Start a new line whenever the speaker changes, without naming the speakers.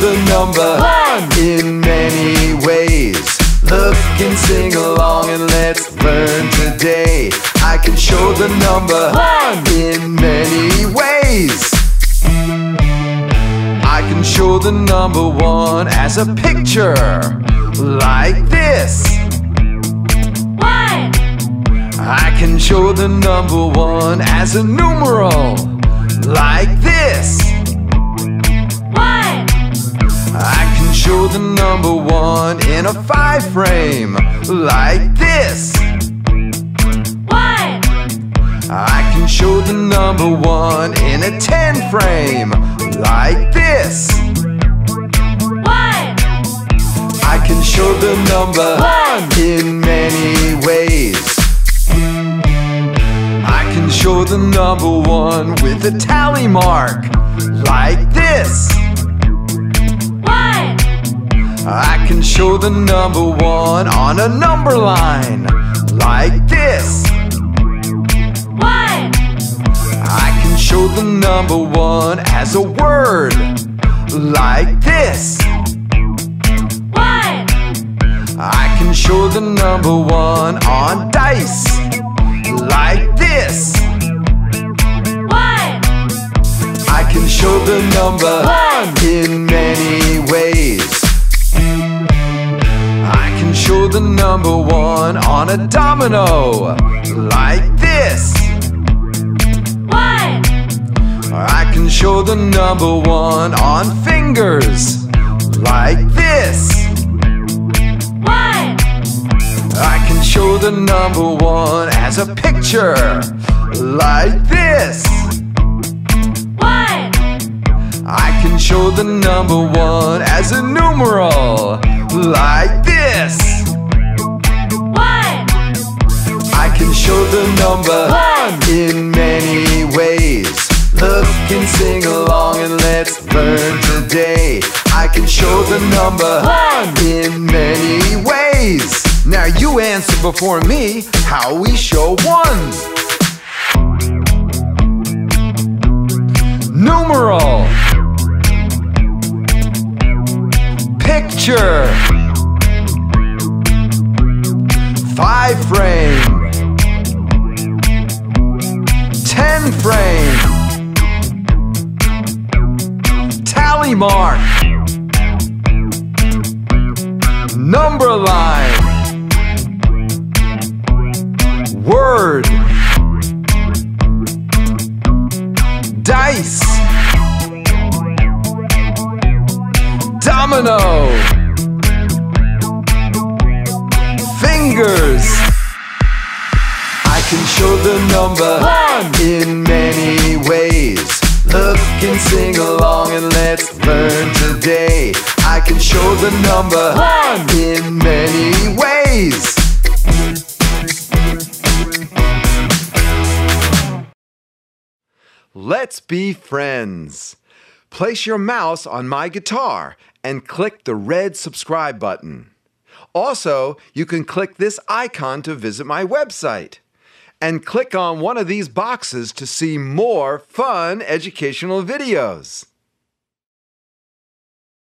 number
One.
in many ways. Look and sing along and let's learn today. I can show the number
One.
in many ways. I can show the number one as a picture, like this.
One.
I can show the number one as a numeral, in a five frame, like this.
One.
I can show the number one in a ten frame, like this.
One.
I can show the number
One.
in many ways. I can show the number one with a tally mark, like this. I can show the number one on a number line, like this.
One.
I can show the number one as a word, like this.
One.
I can show the number one on dice, like this.
One.
I can show the number
One.
in many ways. The number one on a domino, like this.
One.
I can show the number one on fingers, like this.
One.
I can show the number one as a picture, like this.
One.
I can show the number one as a numeral, like can show the number
One.
in many ways. Now you answer before me how we show one. Numeral. Picture. Five frame. Ten frame. Tally mark. Number line. Word. Dice. Domino. Fingers. I can show the number
One.
in many ways. Look and sing along and let's learn can show the number
One.
in many ways. Let's be friends. Place your mouse on my guitar and click the red subscribe button. Also, you can click this icon to visit my website. And click on one of these boxes to see more fun educational videos.